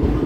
Thank